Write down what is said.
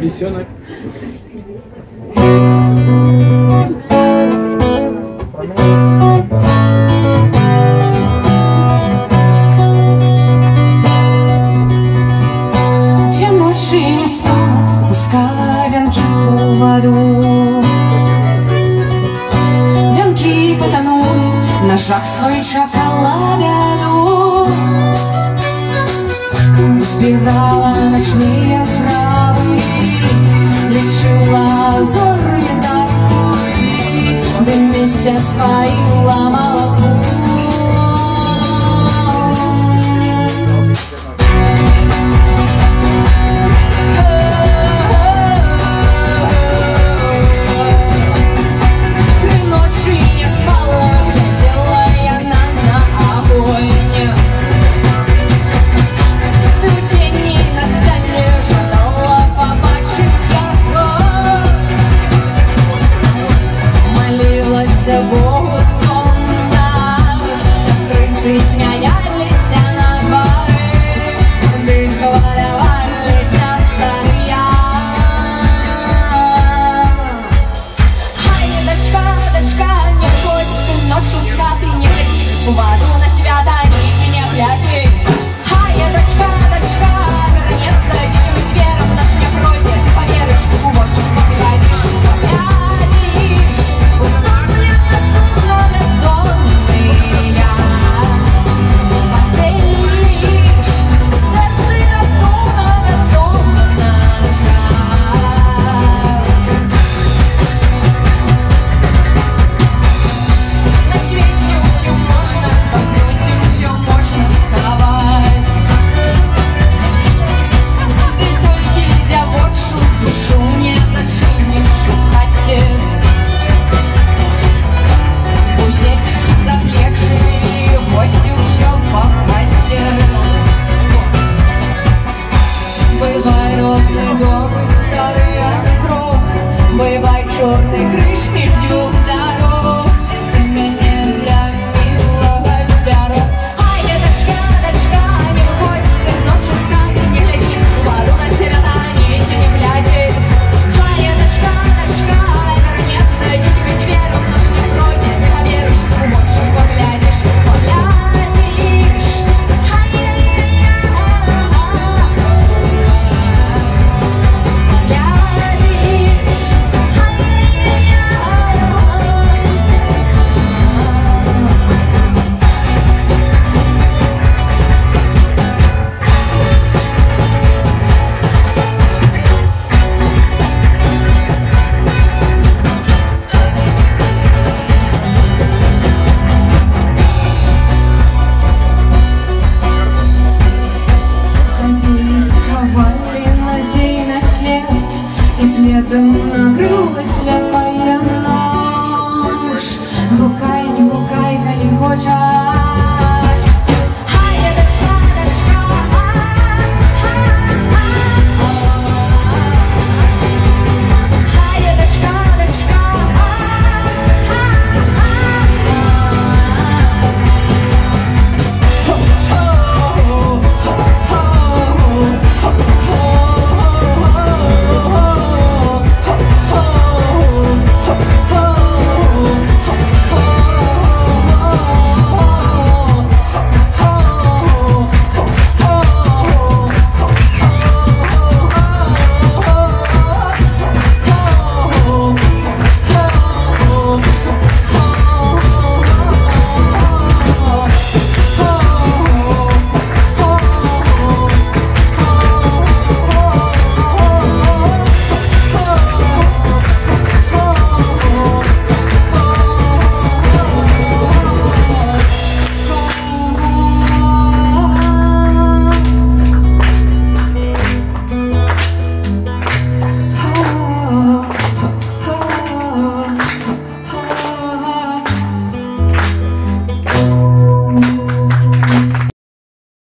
Бесенок. Пускала венки в воду Венки потонули в ножах своих шоколаду Сбирала się swa i łamała pół. вас.